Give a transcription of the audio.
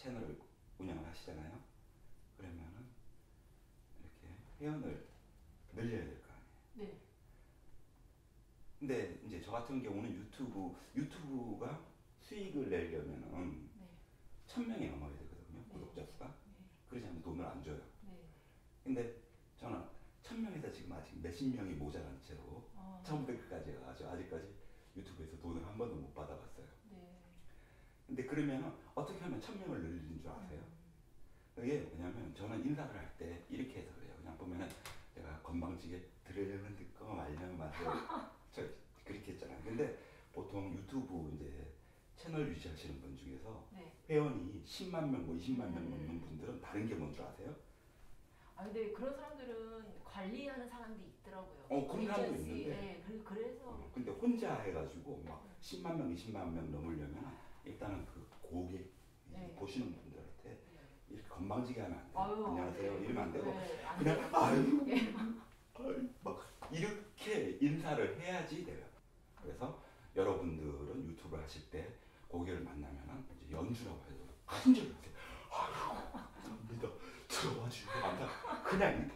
채널을 운영을 하시잖아요. 그러면은 이렇게 회원을 늘려야 될 거 아니에요. 네. 근데 이제 저 같은 경우는 유튜브 유튜브가 수익을 내려면은 네. 천 명이 넘어야 되거든요. 네. 구독자 수가. 네. 그러지 않으면 돈을 안 줘요. 네. 근데 저는 천 명에서 지금 아직 몇십 명이 모자란 채로 어, 처음부터 끝까지 아주 아직까지 유튜브에서 돈을 한 번도 못 받아봤어요. 네. 근데 그러면 어떻게 하면 천 명을 늘리는 줄 아세요? 그게 뭐냐면 저는 인사를 할 때 이렇게 해서 그래요. 그냥 보면은 내가 건방지게 들으려면 듣고 말려면 말고 저 그렇게 했잖아요. 근데 보통 유튜브 이제 채널 유지하시는 분 중에서 네. 회원이 10만 명, 뭐 20만 명 음. 넘는 분들은 다른 게 뭔 줄 아세요? 아 근데 그런 사람들은 관리하는 사람도 있더라고요. 어, 그런 사람도 에이전시. 있는데. 네. 그래- 그래서 어, 근데 혼자 해가지고 막 10만 명, 20만 명 넘으려면 일단은 그 고객 네. 보시는 이렇게 건방지게 하면 안 돼요. 안녕하세요 네. 이러면 안 되고 네, 안 그냥 돼요. 아유, 예. 아유 막 이렇게 인사를 해야지 돼요. 그래서 여러분들은 유튜브 하실 때 고객을 만나면은 이제 연주라고 해서 큰 소리로 하세요. 아유 감사합니다. 들어와 감사. 그냥